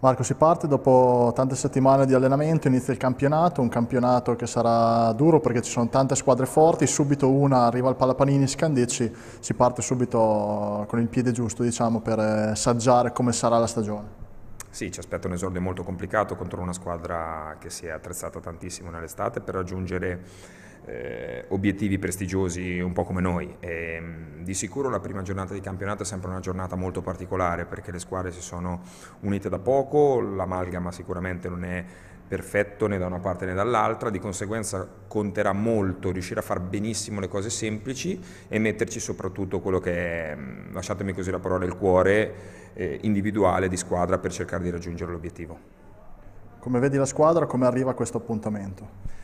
Marco, si parte dopo tante settimane di allenamento, inizia il campionato, un campionato che sarà duro perché ci sono tante squadre forti, subito una arriva al Palapanini Scandicci, si parte subito con il piede giusto diciamo, per eh, saggiare come sarà la stagione. Sì, ci aspetta un esordio molto complicato contro una squadra che si è attrezzata tantissimo nell'estate per raggiungere eh, obiettivi prestigiosi un po' come noi. E, mm, di sicuro la prima giornata di campionato è sempre una giornata molto particolare perché le squadre si sono unite da poco, l'amalgama sicuramente non è perfetto né da una parte né dall'altra, di conseguenza conterà molto riuscire a fare benissimo le cose semplici e metterci soprattutto quello che è, mm, lasciatemi così la parola, il cuore eh, individuale di squadra per cercare di raggiungere l'obiettivo. Come vedi la squadra, come arriva questo appuntamento?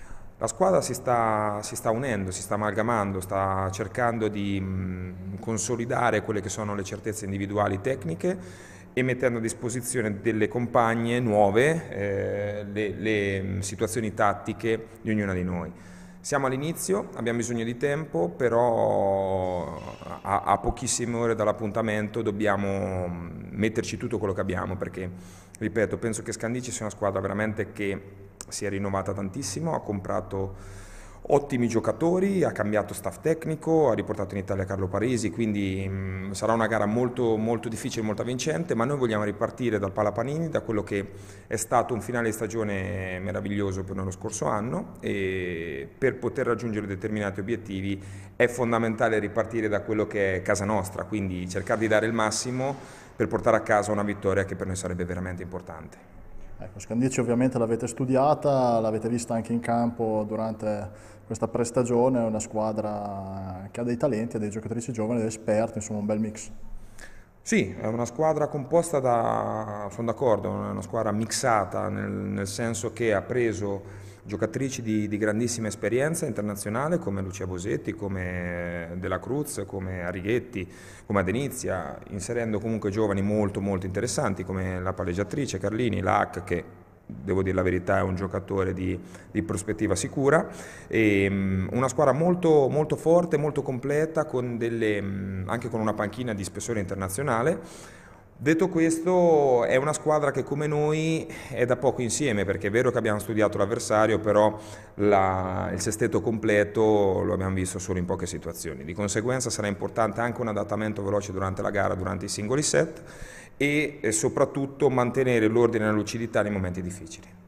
La squadra si sta, si sta, unendo, si sta amalgamando, sta cercando di mh, consolidare quelle che sono le certezze individuali tecniche e mettendo a disposizione delle compagne nuove eh, le, le situazioni tattiche di ognuna di noi. Siamo all'inizio, abbiamo bisogno di tempo, però a, a pochissime ore dall'appuntamento dobbiamo metterci tutto quello che abbiamo perché, ripeto, penso che Scandici sia una squadra veramente che si è rinnovata tantissimo, ha comprato ottimi giocatori, ha cambiato staff tecnico, ha riportato in Italia Carlo Parisi, quindi mh, mm, sarà una gara molto, molto difficile, molto vincente, ma noi vogliamo ripartire dal Palapanini, da quello che è stato un finale di stagione meraviglioso per nello scorso anno e per poter raggiungere determinati obiettivi è fondamentale ripartire da quello che è casa nostra, quindi cercare di dare il massimo per portare a casa una vittoria che per noi sarebbe veramente importante. Ecco, Scandici ovviamente l'avete studiata, l'avete vista anche in campo durante questa prestagione, è una squadra che ha dei talenti, ha dei giocatrici giovani, dei esperti, insomma un bel mix. Sì, è una squadra composta da, sono d'accordo, è una squadra mixata, nel, nel senso che ha preso giocatrici di, di, grandissima esperienza internazionale come Lucia Bosetti, come Della Cruz, come Arighetti, come Adenizia, inserendo comunque giovani molto molto interessanti come la palleggiatrice Carlini, l'Hack che devo dire la verità è un giocatore di, di prospettiva sicura, e, um, una squadra molto, molto forte, molto completa, con delle, um, anche con una panchina di spessore internazionale, Detto questo, è una squadra che come noi è da poco insieme, perché è vero che abbiamo studiato l'avversario, però la, il sestetto completo lo abbiamo visto solo in poche situazioni. Di conseguenza sarà importante anche un adattamento veloce durante la gara, durante i singoli set e, e soprattutto mantenere l'ordine e la lucidità nei momenti difficili.